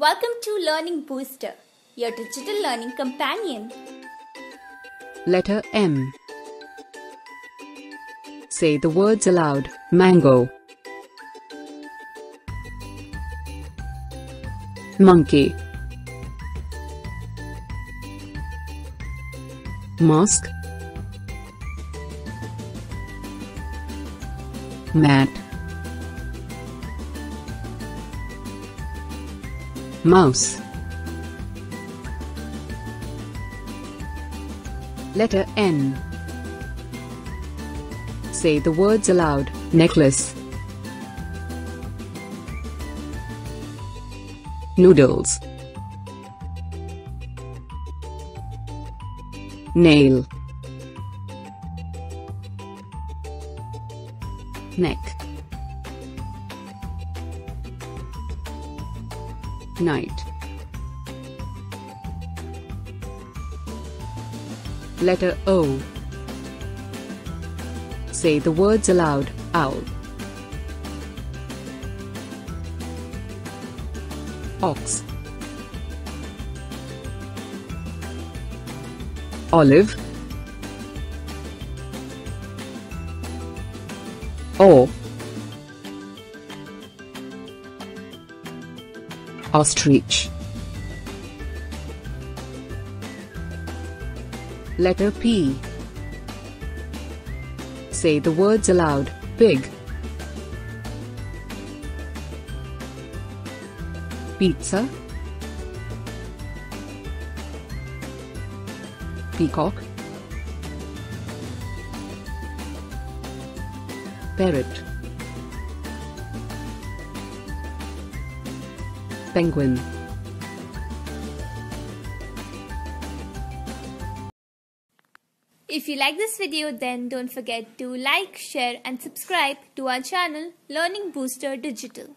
Welcome to Learning Booster, your digital learning companion. Letter M. Say the words aloud. Mango. Monkey. Mask. Mat. Mouse. Letter N. Say the words aloud. Necklace. Noodles. Nail. Neck. Night. Letter O. Say the words aloud. Owl. Ox. Olive. O. Ostrich. Letter P. Say the words aloud. Pig. Pizza. Peacock. Parrot. Penguin. If you like this video then don't forget to like, share and subscribe to our channel Learning Booster Digital.